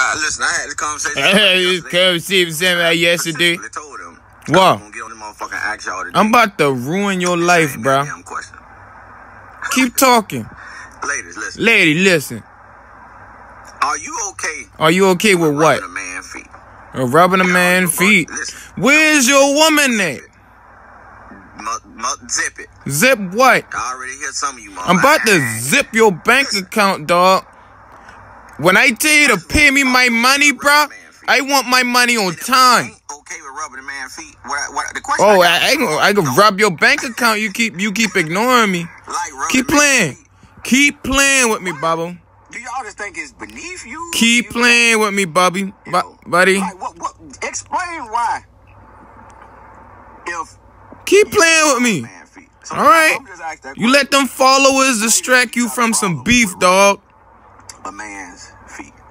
I, listen, I had this conversation. Yesterday. come see me saying that yesterday. Told him. What? I'm gonna get on the motherfucking ask y'all today. I'm about to ruin your life, bro. Keep talking. Ladies, listen. Lady, listen. Are you okay Are you okay with what? rubbing a man feet? Uh, Rubbing a man's feet. Listen, Where's your woman at? zip it. Zip what? I already hear some of you, mama. I'm about to zip your bank account, dog. When I tell you to pay me my money, bro, I want my money on time. Okay with rubbing man feet. What, what, the question Oh, I, can, I can rub your bank account. You keep you keep ignoring me. like Keep playing. Keep playing with me, Bubba. Do y'all just think it's beneath you? Keep You- playing with me, Bubby. Bu- buddy. Like, what, what, explain why. If Keep playing with me. So All right. I'm just asking that You let them followers distract you from some beef, dog a man's feet.